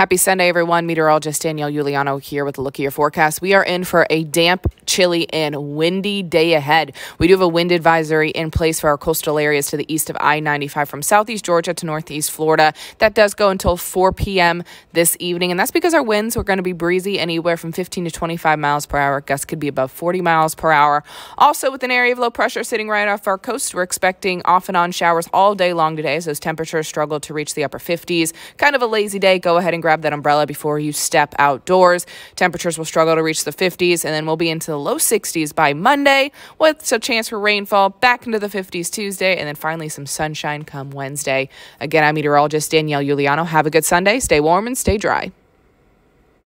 Happy Sunday, everyone. Meteorologist Danielle Juliano here with a look at your forecast. We are in for a damp, chilly, and windy day ahead. We do have a wind advisory in place for our coastal areas to the east of I 95 from southeast Georgia to northeast Florida. That does go until 4 p.m. this evening, and that's because our winds are going to be breezy anywhere from 15 to 25 miles per hour. Gusts could be above 40 miles per hour. Also, with an area of low pressure sitting right off our coast, we're expecting off and on showers all day long today as those temperatures struggle to reach the upper 50s. Kind of a lazy day. Go ahead and grab grab that umbrella before you step outdoors. Temperatures will struggle to reach the 50s, and then we'll be into the low 60s by Monday with a chance for rainfall back into the 50s Tuesday, and then finally some sunshine come Wednesday. Again, I'm meteorologist Danielle Juliano. Have a good Sunday. Stay warm and stay dry.